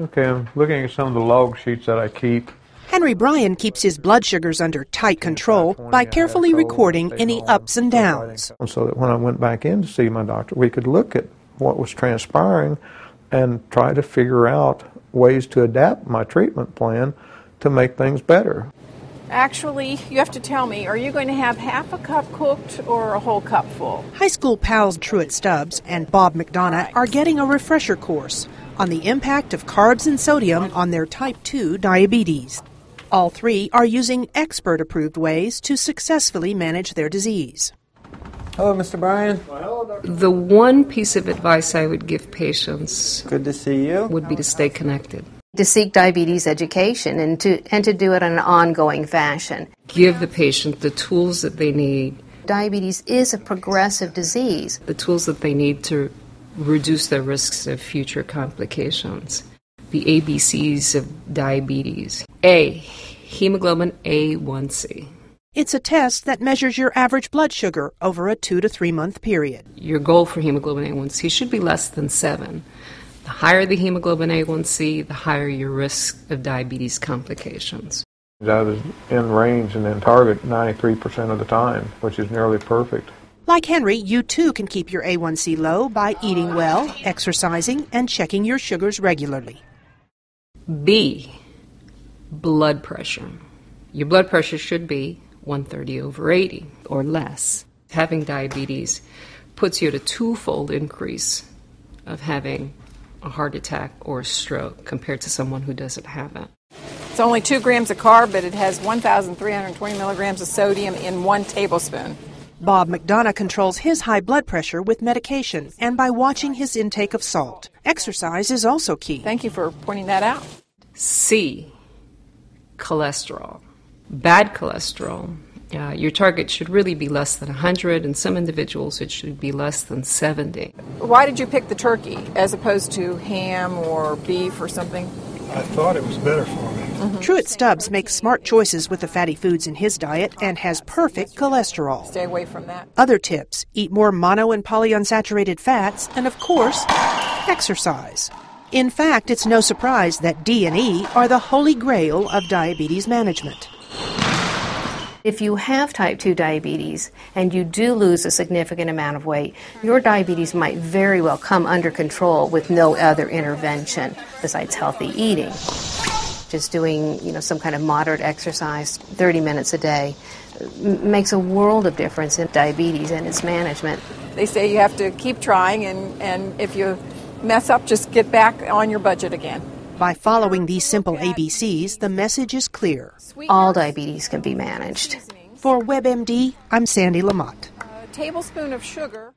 Okay, I'm looking at some of the log sheets that I keep. Henry Bryan keeps his blood sugars under tight control by carefully recording any ups and downs. So that when I went back in to see my doctor, we could look at what was transpiring and try to figure out ways to adapt my treatment plan to make things better. Actually, you have to tell me, are you going to have half a cup cooked or a whole cup full? High school pals Truett Stubbs and Bob McDonough are getting a refresher course on the impact of carbs and sodium on their type 2 diabetes. All three are using expert approved ways to successfully manage their disease. Hello, Mr. Bryan. The one piece of advice I would give patients Good to see you. would be to stay connected. to seek diabetes education and to and to do it in an ongoing fashion. Give the patient the tools that they need, Diabetes is a progressive disease. the tools that they need to reduce the risks of future complications. The ABCs of diabetes. A. Hemoglobin A1C. It's a test that measures your average blood sugar over a two to three month period. Your goal for hemoglobin A1C should be less than 7. The higher the hemoglobin A1C, the higher your risk of diabetes complications. I was in range and in target 93% of the time, which is nearly perfect. Like Henry, you too can keep your A1C low by eating well, exercising, and checking your sugars regularly. B. Blood pressure. Your blood pressure should be 130 over 80 or less. Having diabetes puts you at a twofold increase of having a heart attack or a stroke compared to someone who doesn't have it. It's only two grams of carb, but it has 1,320 milligrams of sodium in one tablespoon. Bob McDonough controls his high blood pressure with medication and by watching his intake of salt. Exercise is also key. Thank you for pointing that out. C. Cholesterol. Bad cholesterol. Uh, your target should really be less than 100. In some individuals, it should be less than 70. Why did you pick the turkey as opposed to ham or beef or something? I thought it was better for me. Truett Stubbs makes smart choices with the fatty foods in his diet and has perfect cholesterol. Stay away from that. Other tips eat more mono and polyunsaturated fats, and of course, exercise. In fact, it's no surprise that D and E are the holy grail of diabetes management. If you have type 2 diabetes and you do lose a significant amount of weight, your diabetes might very well come under control with no other intervention besides healthy eating. Just doing, you know, some kind of moderate exercise, 30 minutes a day, m- makes a world of difference in diabetes and its management. They say you have to keep trying, and, and if you mess up, just get back on your budget again. By following these simple ABCs, the message is clear. All diabetes can be uh, managed. For WebMD, I'm Sandee LaMotte. A tablespoon of sugar.